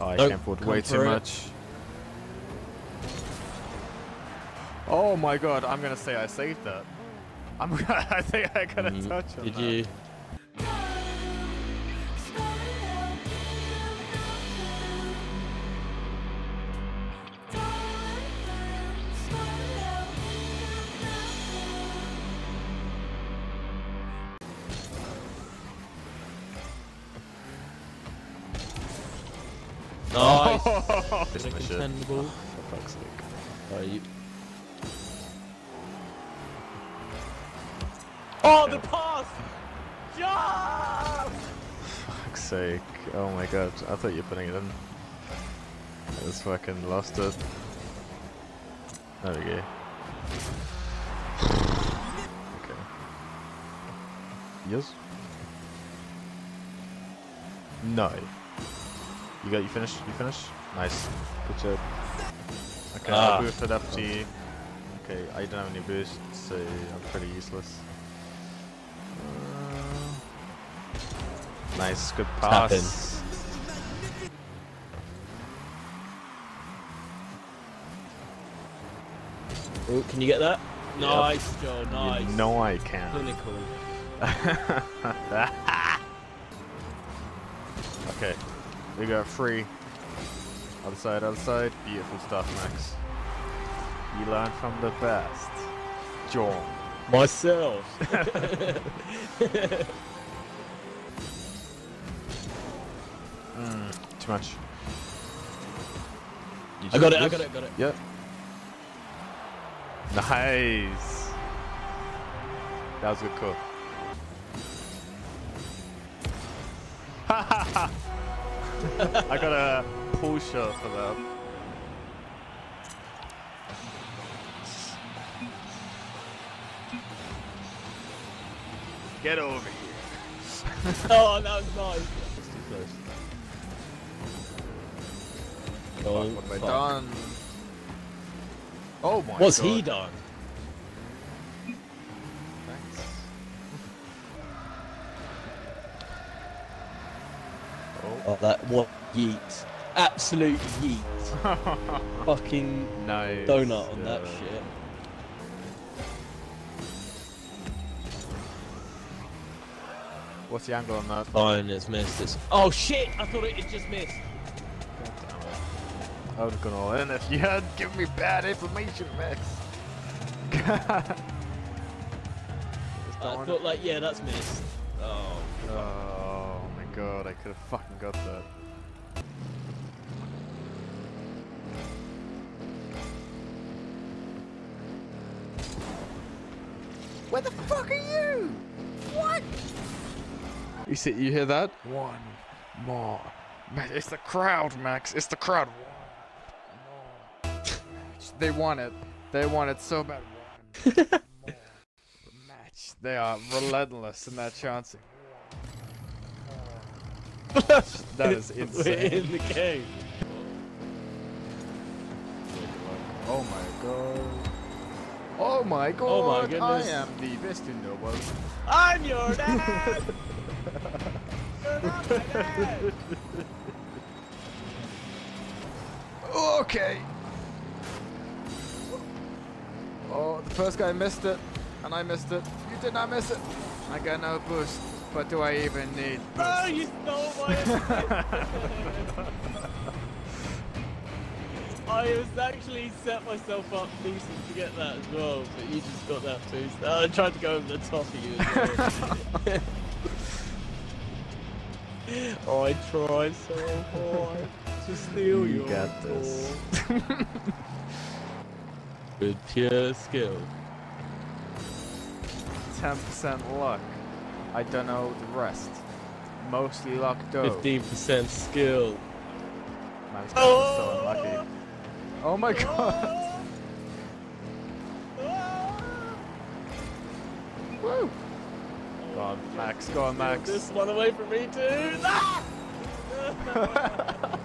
Oh, I Nope, come way too it. much. Oh my god, I'm gonna say I saved that. I'm I think I got a Mm, touch on Did that. you? Nice. Just Bit of my shit. contendable. For oh, fuck's sake. Oh, you... oh the pass! Jump! fuck's sake. Oh my god, I thought you were putting it in. I just fucking lost it. There we go. Okay. Yes? No. You got you finished? You finished? Nice. Good job. Okay, Ah. I'll boost it up to you. Okay, I don't have any boost, so I'm pretty useless. Uh, nice, good Tap pass. Oh, can you get that? Nice, Joe. Nice. You know I can. Clinical. okay, we got three. Other side, other side. Beautiful stuff, Max. You learn from the best. John. Myself. Mm, too much. I got it. I got it. Got it. Yep. Nice. That was a good call. I got a pull shot for that. Get over here. Oh, that was nice. That's too close. Oh, what have I fuck. done? Oh my What's god. he done? Oh, that what yeet. Absolute yeet. Oh. Fucking nice. donut on that shit. What's the angle on that? Fine, it's missed. It's... Oh shit! I thought it, it just missed. I would have gone all in if you had given me bad information, Max. I thought like, yeah, that's missed. Oh. oh god, I could have fucking got that. Where the fuck are you? What? You see, you hear that? One more. It's the crowd, Max. It's the crowd. They want it. They want it so bad. Match. They are relentless in that chancing. That is We're insane. in the game. Oh my god. Oh my god. Oh my goodness. I am the best in the world. I'm your dad. You're not my dad. Okay. Oh, the first guy missed it, and I missed it. You did not miss it. I got no boost, but do I even need Oh, you stole my assist. I was actually set myself up decent to get that as well, but you just got that boost. Uh, I tried to go over the top of you as well. oh, I tried so hard to steal You your got this. With pure skill. 10% luck. I don't know the rest. Mostly luck though. 15% skill. Man, this guy was so unlucky. Oh my god. Woo. Go on, Max. Go on, Max. This one away from me too.